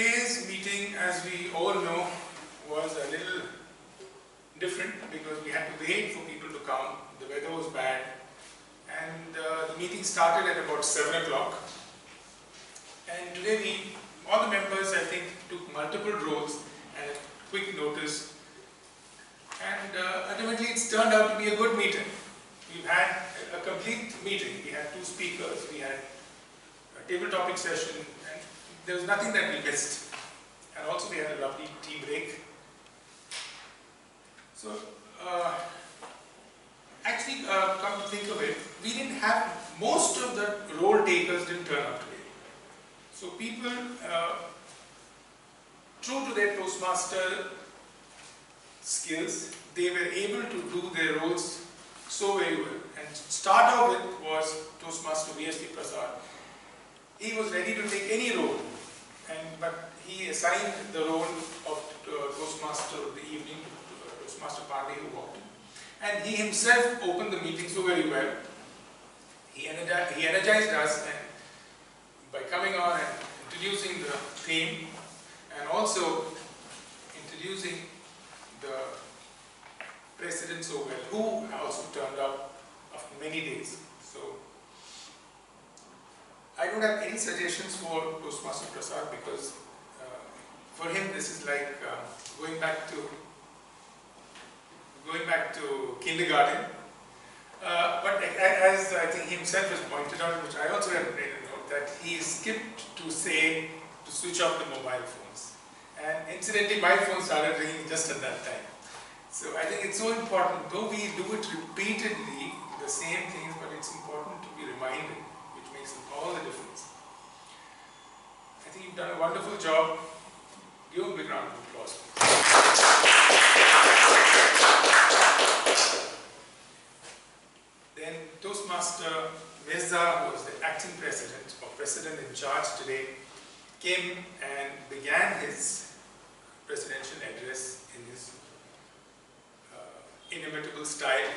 today's meeting, as we all know, was a little different because we had to wait for people to come. The weather was bad. And uh, the meeting started at about 7 o'clock. And today we, all the members, I think, took multiple roles and quick notice. And uh, ultimately it's turned out to be a good meeting. We've had a complete meeting. We had two speakers, we had a table topic session, there was nothing that we missed. And also we had a lovely tea break. So, uh, actually, uh, come to think of it, we didn't have, most of the role takers didn't turn up today. So people, uh, true to their Toastmaster skills, they were able to do their roles so very well. And start off with was Toastmaster VSP Prasad. He was ready to take any role, but he assigned the role of uh, Toastmaster of the evening to uh, Toastmaster Pandey who walked in. And he himself opened the meeting so very well. He energized, he energized us and by coming on and introducing the theme and also introducing the president so well, who also turned up after many days. So I don't have any suggestions for Toastmaster Prasad because uh, for him this is like uh, going back to going back to kindergarten. Uh, but as I think himself has pointed out, which I also have made a note, that he skipped to say to switch off the mobile phones. And incidentally, my phone started ringing just at that time. So I think it's so important, though we do it repeatedly, the same things, but it's important to be reminded, makes all the difference. I think you've done a wonderful job. Give a big round of applause. Then Toastmaster Mirza, who was the acting president or president in charge today, came and began his presidential address in his uh, inimitable style.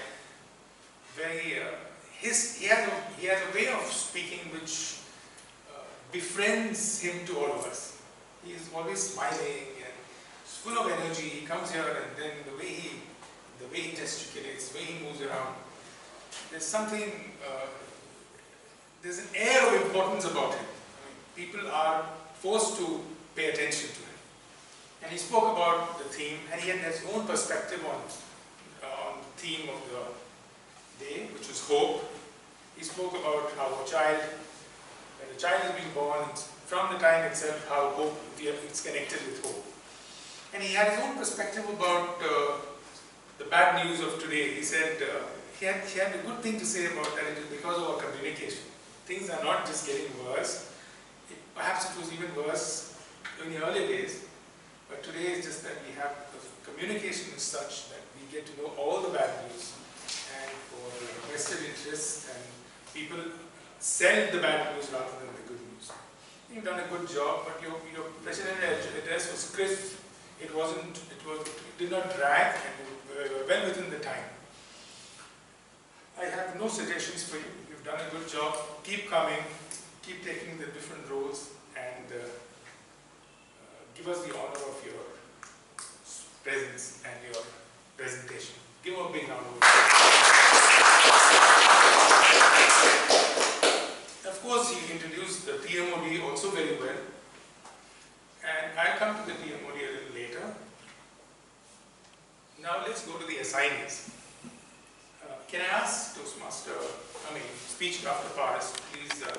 Very, uh, his, he, has a, he has a way of speaking which uh, befriends him to all of us. He is always smiling and full of energy. He comes here and then the way he, the way he gesticulates, the way he moves around, there's something, uh, there's an air of importance about him. I mean, people are forced to pay attention to him. And he spoke about the theme, and he had his own perspective on, uh, on the theme of the day, which was hope. He spoke about how a child, when a child is being born, from the time itself, how hope is connected with hope. And he had his own perspective about uh, the bad news of today. He said, uh, he had, he had a good thing to say about that, it is because of our communication. Things are not just getting worse, it, perhaps it was even worse in the early days, but today is just that we have, communication is such that we get to know all the bad news, and for vested interests, and people sell the bad news rather than the good news. You've done a good job, but your, your presidential address was crisp, it wasn't, it was, it did not drag, and were well within the time. I have no suggestions for you. You've done a good job. Keep coming, keep taking the different roles, and uh, uh, give us the honor of your presence and your presentation. Give a big round of applause. Of course, you introduced the TMOD also very well, and I'll come to the TMOD a little later. Now let's go to the assignees. Can I ask Toastmaster, I mean, speech after Paris, please uh,